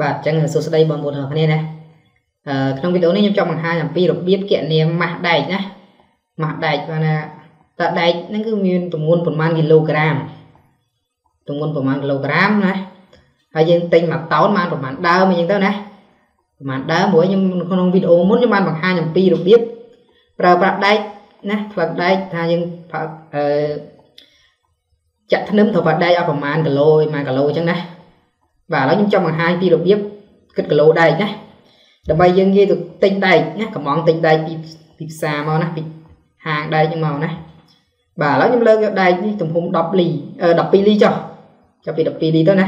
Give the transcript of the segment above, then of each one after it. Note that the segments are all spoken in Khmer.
បាទអញ្ចឹងសួស្តីបងប្អូនទាំងគ្នាណាអឺក្នុងវីដេអូនេះខ្ញុំចង់បង្ហាញអំពីរបៀបគណនាម៉ាស់ដែកណាម៉ាស់ដែកគាត់ថាតើដែកហ្នឹងគឺមានទម្ងន់ប្រមាណគីឡូក្រាមទម្ងន់ប្រមាណគីឡូក្រាមណាហើយយើងទិញមួយតោនបានប្រមាណដើមអញ្ចឹងទៅណាប្រមាណដើមព្រោះខ្ញុំក្នុងវីដេអូមុនខ្ញុំបានបង្ហាញអំពីរបៀបប្រើប្រាស់ដែកណាផ្លឹកដែកថាយើងអឺចាក់ធ្នឹមត្រូវប្រើដែកឲ្យប្រមាណគីឡូ1គីឡូអញ្ចឹងណា បាទឥឡូវខ្ញុំចង់បង្ហាញពីរបៀបគិតគីឡូដែកណាដើម្បីយើងនិយាយទៅទិញដែកណាកំងទិញដែកពីពីផ្សារមកណាពីហាងដែកហ្នឹងមកណាបាទឥឡូវខ្ញុំលើកយកដែកនេះទំហំ10លី12លីចុះចាប់ពី12លីទៅណា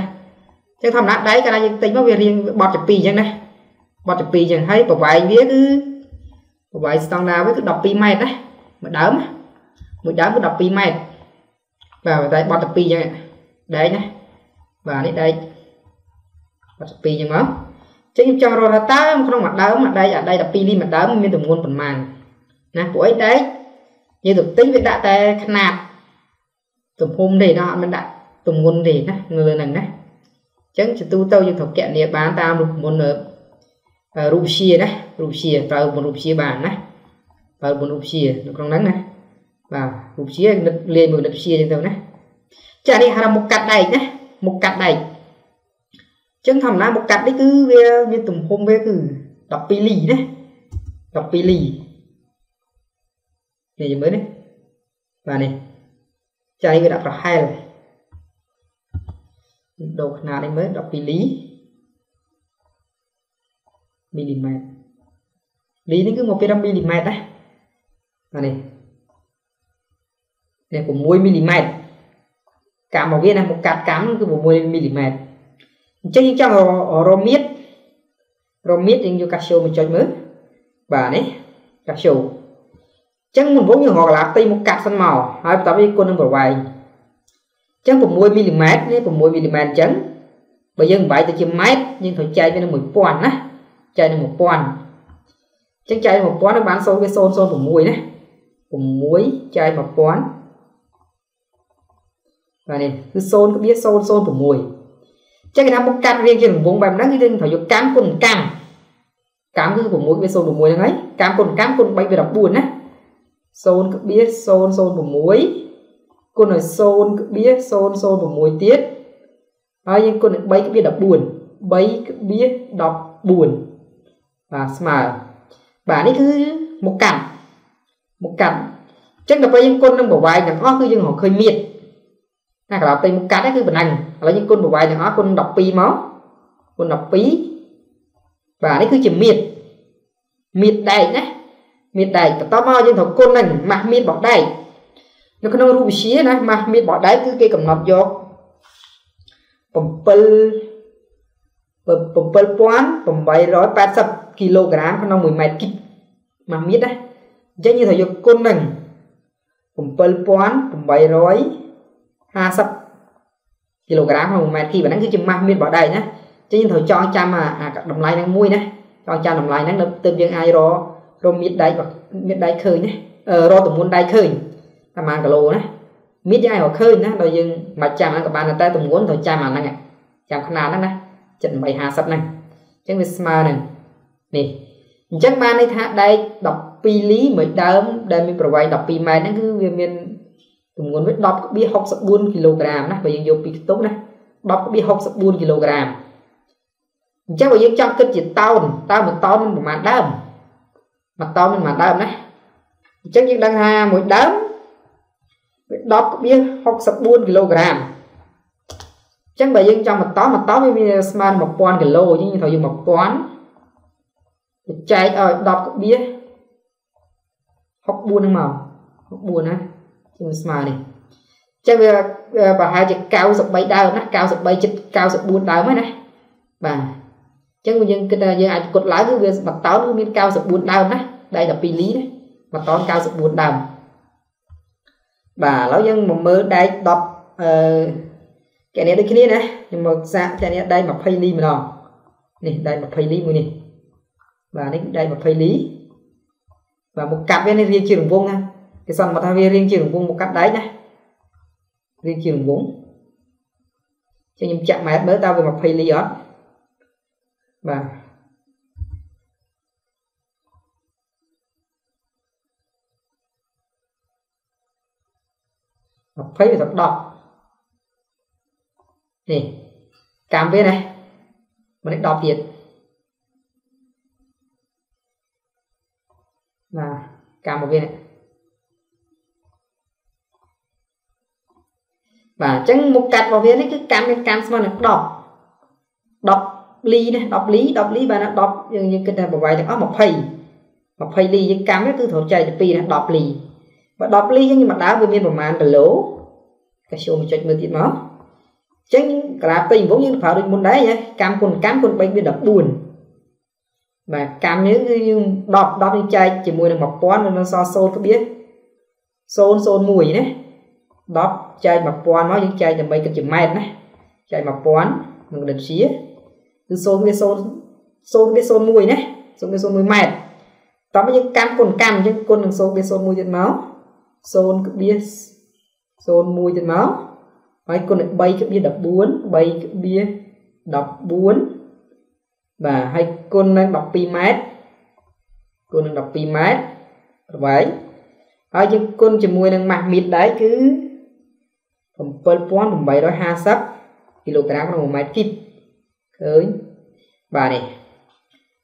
ចឹងធម្មតាដែកកាលណាយើងទិញមកវារៀងបត់12អញ្ចឹងណាបត់12អញ្ចឹងហើយប្រវែងវាគឺប្រវែងស្តង់ដារវាគឺ12ម៉ែត្រណាមួយដើមមួយដើមគឺ12ម៉ែត្របាទតែបត់12អញ្ចឹងដែកណាបាទនេះដែកបត់ 12ចឹងមកចឹងខ្ញុំចង់រកថាតើក្នុងមួយដើមមួយដែកអាដែក12នេះមួយដើមមានទម្ងន់ប៉ុន្មានណាពួកអីដែកយើងទៅទិញវាដាក់តែຂະណាតទំហំទេដល់អត់មានដាក់ទម្ងន់ទេណានៅលើហ្នឹងណាចឹងជាទូទៅយើងត្រូវកណនីបានតាមរូបមន្តរូបជាណារូបជាត្រូវមន្តរូបជាបានណាប្រើមន្តរូបជានៅក្នុងហ្នឹងណាបាទរូបជានិតលាយមួយនិតជាចឹងទៅណាចានេះហៅថាមុខកាត់ដែកណាមុខកាត់ដែក ចឹងធម្មតាមកកាត់នេះគឺវាមានទំហំវាគឺ12លីណា12លីនេះយមើលនេះបាទនេះចាយវាដាក់ប្រហែលដូរຂະຫນាតនេះមើល12លីមីលីម៉ែត្រលីនេះគឺមកពី10មីលីម៉ែត្រណាបាទនេះនេះ6មីលីម៉ែត្រកាំមកវាណាមកកាត់កាំគឺ6មីលីម៉ែត្រ អញ្ចឹងយើងចង់រមៀតរមៀតយើងយកកាស្យូមកចុចមើលបាទនេះកាស្យូអញ្ចឹងមុនវងយើងរកកន្លះផ្ទៃមកកាត់សិនមកហើយបន្ទាប់នេះគុណនឹងប្រវែងអញ្ចឹង6មីលីម៉ែត្រនេះ6មីលីម៉ែត្រអញ្ចឹងបើយើងបែកទៅជាម៉ែត្រយើងត្រូវចែកវានឹង1000ណាចែកនឹង1000អញ្ចឹងចែក1000នឹងបាន0វា006ណា6ចែក1000បាទនេះគឺ0.006 ចឹងគេថាមុខកាត់រៀងជារង្វង់បែបហ្នឹងគឺយើងត្រូវយកកម្មគុណកម្មកម្មគឺ6វា0.6ហ្នឹងហើយកម្មគុណកម្មគុណ3វា14ណា0.006គុណឲ្យ0.006ទៀតហើយយើងគុណឲ្យ3.14 3.14បាទស្មើបាទនេះគឺមុខកាត់មុខកាត់អញ្ចឹងដល់ពេលយើងគុណនឹងប្រវែងទាំងអស់គឺយើងរកឃើញមៀត ណាកន្លងផ្ទៃមុខកាត់ហ្នឹងគឺប៉ុណ្ណឹងឥឡូវយើងគុណប្រវែងទាំងអស់គុណ12មកគុណ12បាទនេះគឺជាមៀតមៀតដែកណាមៀតដែកបន្តមកយើងត្រូវគុណហ្នឹងម៉ាស់មៀតរបស់ដែកនៅក្នុងរូបវិទ្យាណាម៉ាស់មៀតរបស់ដែកគឺគេកំណត់យក7 7880គីឡូក្រាមក្នុង1ម៉ែត្រគីបម៉ាស់មៀតណាអញ្ចឹងយើងត្រូវយកគុណហ្នឹង7800 50គីឡូក្រាមក្នុង1ម៉ែត្រគីបហ្នឹងគឺជាម៉ាស់មានរបស់ដែកណាចឹងយើងត្រូវចងចាំអាតម្លៃហ្នឹងមួយណាចងចាំតម្លៃហ្នឹងទៅទើបយើងអាចររមៀតដែកមៀតដែកឃើញណារទម្ងន់ដែកឃើញប្រហែលគីឡូណាមៀតយើងអាចរកឃើញណាដល់យើងមិនចាំហ្នឹងក៏បានតែទម្ងន់ត្រូវចាំអាហ្នឹងចាំຂະຫນាតហ្នឹងណា7850ហ្នឹងអញ្ចឹងវាស្មើនឹងនេះអញ្ចឹងបានន័យថាដែក12លីមួយដើមដែលមានប្រវែង12ម៉ែត្រហ្នឹងគឺវាមាន ទម្ងន់វា10.64គីឡូក្រាមណាបើយើងយកពីខ្ទង់ណា10.64គីឡូក្រាមអញ្ចឹងបើយើងចង់គិតជាតោនតើមួយតោនមានប្រមាណដើមមួយតោនមានប្រមាណដើមណាអញ្ចឹងយើងដឹងថាមួយដើមវា10.64គីឡូក្រាមអញ្ចឹងបើយើងចង់មួយតោនមួយតោនវាមានស្មើនឹង1000គីឡូអញ្ចឹងយើងត្រូវយក1000ទៅចែកឲ្យ10.64ហ្នឹងមក64ណា គឺស្មើនេះអញ្ចឹងវាប្រហែលជា93ដើមណា93ជិត94ដើមហ្នឹងណាបាទអញ្ចឹងយើងគិតថាយើងអាចគត់ឡើងគឺវាមួយតោនគឺមាន94ដើមណាដៃ12លីណាមួយតោន94ដើមបាទឥឡូវយើងមកមើលដែក10អឺកែនេះដូចគ្នាណាខ្ញុំមកសាកកែនេះដែក20លីម្ដងនេះដែក20លីមួយនេះបាទនេះដែក20លីបាទមកកាត់វានេះរៀងជារង្វង់ណា គេសន្មតថាវារៀងជារង្វង់មកកាត់ដែកណារៀងជារង្វង់ចឹងខ្ញុំចាក់ម៉ែត្រមើលតើវា20លីអត់ បាទអញ្ចឹងមុខកាត់របស់វានេះគឺកម្មមានកម្មស្មើនឹង10 10លីណា10លី10លីបាទណា10យើងយើងគិតថាប្រវែងទាំងអស់20 20លីយើងកម្មគឺត្រូវចែកទៅ2ណា10លីបើ10លីយើងមកដើមវាមានប្រមាណគីឡូកាសចូលមកចុចមើលទៀតមកអញ្ចឹងកាលាពេញកំពុងយើងប្រើដូចមុនដែរកម្មគុណកម្មគុណ3វា14បាទកម្មនេះគឺយើង10 10យើងចែកជាមួយនឹង1000នៅសល់0.001ណា 10ចែក1000មកយើងចែកដើម្បីគិតជាម៉ែត្រណាចែក1000នឹងដិតជាគឺ0វា0 0វា01ណា0វា01ម៉ែត្រតោះយើងកម្មគុណកម្មអញ្ចឹងគុណនឹង0វា01ទៀតមក0ក្បៀស01ទៀតមកហើយគុណនឹង3ក្បៀស14 3ក្បៀស14បាទហើយគុណនឹង12ម៉ែត្រគុណនឹង12ម៉ែត្រប្រវែងហើយយើងគុណជាមួយនឹងម៉ាស់មីតដែរគឺ 7850គីឡូក្រាមក្នុង1ម៉ែត្រគីបឃើញបាទនេះអ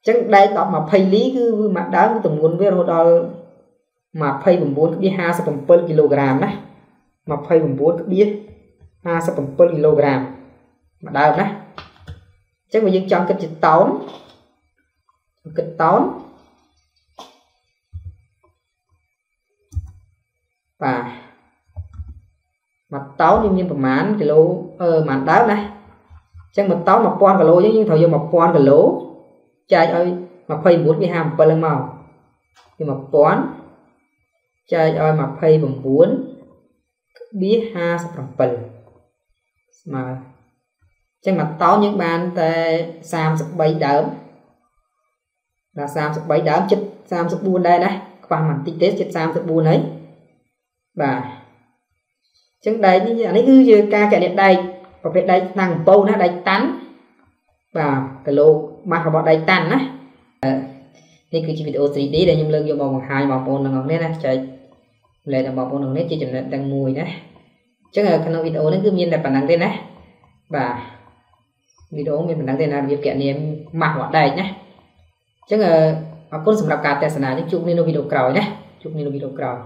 ញ្ចឹងដែក10 20លីគឺមកដើមទម្ងន់វារហូតដល់29.57គីឡូក្រាមណា29.57គីឡូក្រាមមកដើមណាចឹងបើយើងចង់គិតជាតោនគិតតោនបាទ មួយតោនវាមានប្រមាណគីឡូអឺប្រមាណដើមណាអញ្ចឹងមួយតោន1000គីឡូយើងយើងត្រូវយក1000គីឡូចែកឲ្យ29វា57ឡើងមកវា1000ចែកឲ្យ29វា57ស្មើចឹងមកតោនយើងបានតែ33ដើមដល់33ដើមចិត្ត34ដែរណាខ្វះបន្តិចទេចិត្ត34ហើយបាទ ចឹងដែកនេះអានេះគឺជាការកណិតដែកប្រភេទដែកឆ្នាំងកំពៅណាដែកតាន់បាទគីឡូម៉ាស់របស់ដែកតាន់ណានេះគឺជាវីដេអូ 3D ដែលខ្ញុំលើកយកមកបង្ហាញបងប្អូនទាំងអស់គ្នាណាចែកលែកដល់បងប្អូនទាំងនេះជាចំណេះទាំងមួយណាអញ្ចឹងក្នុងវីដេអូនេះគឺមានតែប៉ុណ្្នឹងទេណាបាទវីដេអូមានប៉ុណ្ណឹងទេណារបៀបកណនាម៉ាស់វត្តដែកណាអញ្ចឹងអរគុណសម្រាប់ការទស្សនានេះជួបគ្នានៅវីដេអូក្រោយណាជួបគ្នានៅវីដេអូក្រោយ